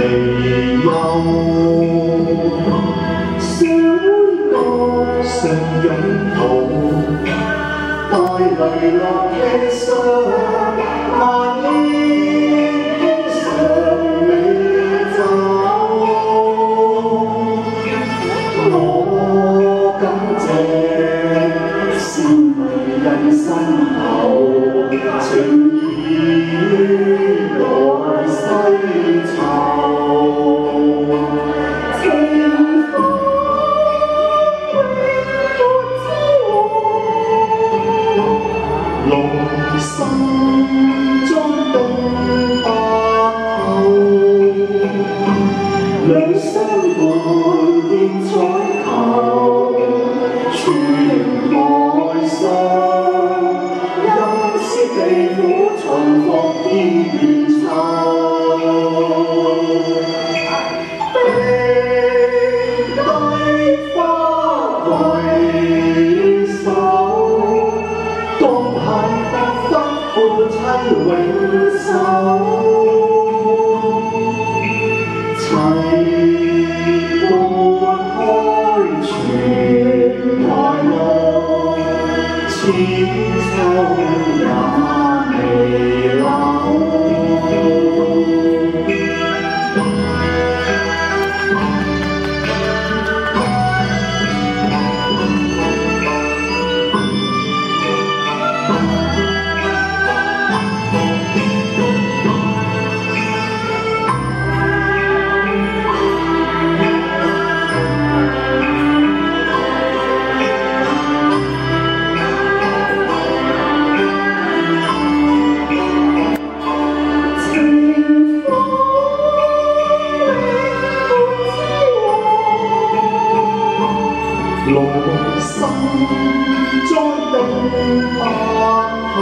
祈求，想歌声拥抱，带来乐轻松。意乱臭，冰低花为首，当派不得夫妻永守。 千秋也未老。来生再定白头，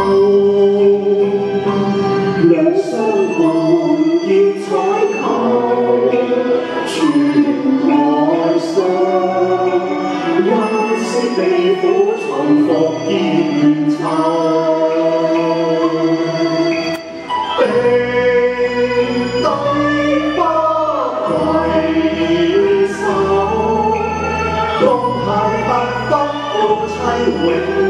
两相伴結彩球，傳台上一息地苦沉浮熱稠。time when